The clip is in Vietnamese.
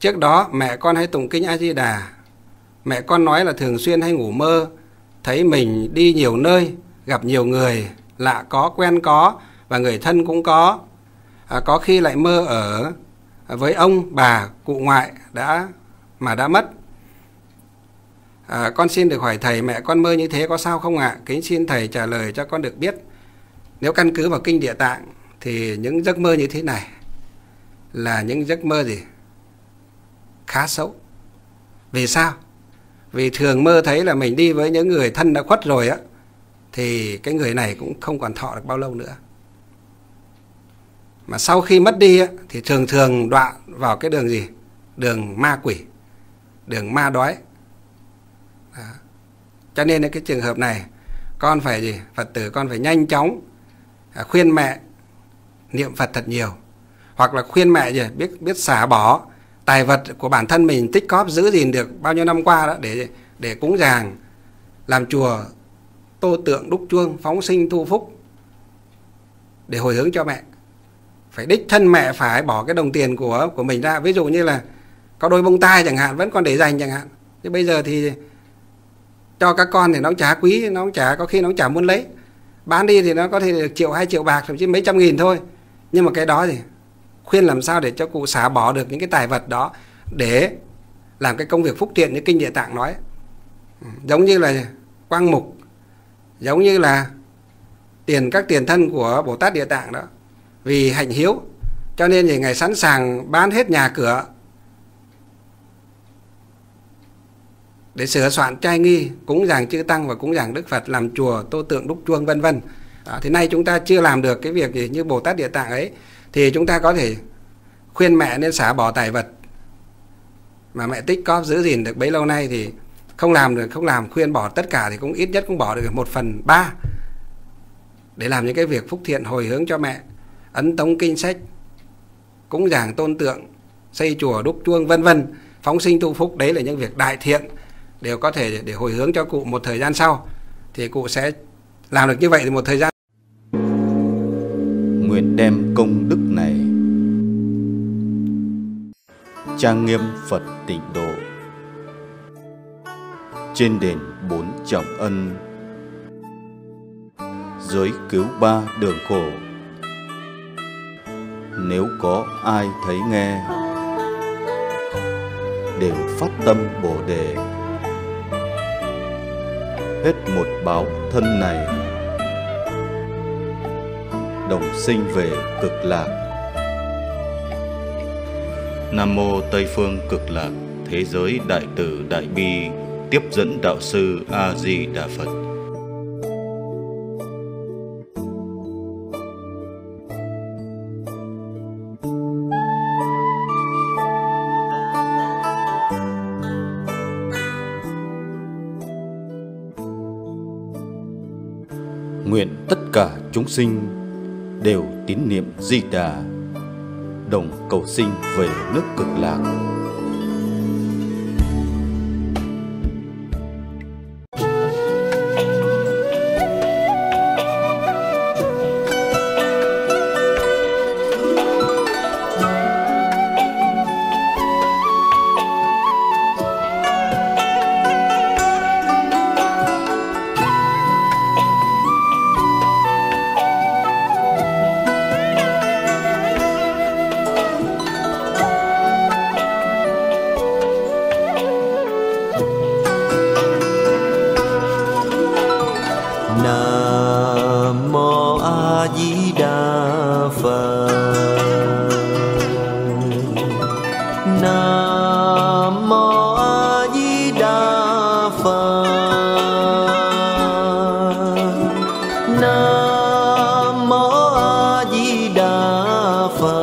trước đó mẹ con hay tụng kinh a di đà mẹ con nói là thường xuyên hay ngủ mơ thấy mình đi nhiều nơi gặp nhiều người lạ có quen có và người thân cũng có. À, có khi lại mơ ở với ông bà cụ ngoại đã mà đã mất. À, con xin được hỏi thầy mẹ con mơ như thế có sao không ạ? Kính xin thầy trả lời cho con được biết. Nếu căn cứ vào kinh địa tạng thì những giấc mơ như thế này là những giấc mơ gì? Khá xấu. Vì sao? Vì thường mơ thấy là mình đi với những người thân đã khuất rồi á thì cái người này cũng không còn thọ được bao lâu nữa. Mà sau khi mất đi á, thì thường thường đoạn vào cái đường gì? Đường ma quỷ đường ma đói. Đó. cho nên cái trường hợp này con phải gì? Phật tử con phải nhanh chóng à, khuyên mẹ niệm phật thật nhiều. Hoặc là khuyên mẹ gì? Biết biết xả bỏ tài vật của bản thân mình tích cóp giữ gìn được bao nhiêu năm qua đó để để cúng dường, làm chùa tô tượng đúc chuông, phóng sinh thu phúc để hồi hướng cho mẹ. Phải đích thân mẹ phải bỏ cái đồng tiền của của mình ra. Ví dụ như là có đôi bông tai chẳng hạn, vẫn còn để dành chẳng hạn. Nhưng bây giờ thì cho các con thì nó trả chả quý, nó trả chả, có khi nó chả muốn lấy. Bán đi thì nó có thể được triệu hai triệu bạc, thậm chí mấy trăm nghìn thôi. Nhưng mà cái đó thì khuyên làm sao để cho cụ xả bỏ được những cái tài vật đó để làm cái công việc phúc thiện như kinh địa tạng nói. Ừ, giống như là quang mục, giống như là tiền, các tiền thân của bồ tát địa tạng đó. Vì hạnh hiếu, cho nên thì ngài sẵn sàng bán hết nhà cửa để sửa soạn trai nghi, cúng dường chư tăng và cúng dường đức phật, làm chùa, tô tượng, đúc chuông, vân vân. À, thì nay chúng ta chưa làm được cái việc gì như bồ tát địa tạng ấy thì chúng ta có thể khuyên mẹ nên xả bỏ tài vật mà mẹ tích cóp giữ gìn được bấy lâu nay thì không làm được, không làm khuyên bỏ tất cả thì cũng ít nhất cũng bỏ được một phần ba để làm những cái việc phúc thiện, hồi hướng cho mẹ, ấn tống kinh sách, cúng giảng tôn tượng, xây chùa, đúc chuông, vân vân. Phóng sinh tu phúc, đấy là những việc đại thiện đều có thể để hồi hướng cho cụ một thời gian sau. Thì cụ sẽ làm được như vậy thì một thời gian nguyện đem công trang nghiêm Phật tịnh độ. Trên đền bốn trọng ân. Giới cứu ba đường khổ. Nếu có ai thấy nghe, đều phát tâm bồ đề. Hết một báo thân này. Đồng sinh về cực lạc nam mô tây phương cực lạc, thế giới đại từ đại bi, tiếp dẫn đạo sư a di đà phật. Nguyện tất cả chúng sinh đều tín niệm di đà đồng cầu sinh về nước cực lạc. suffer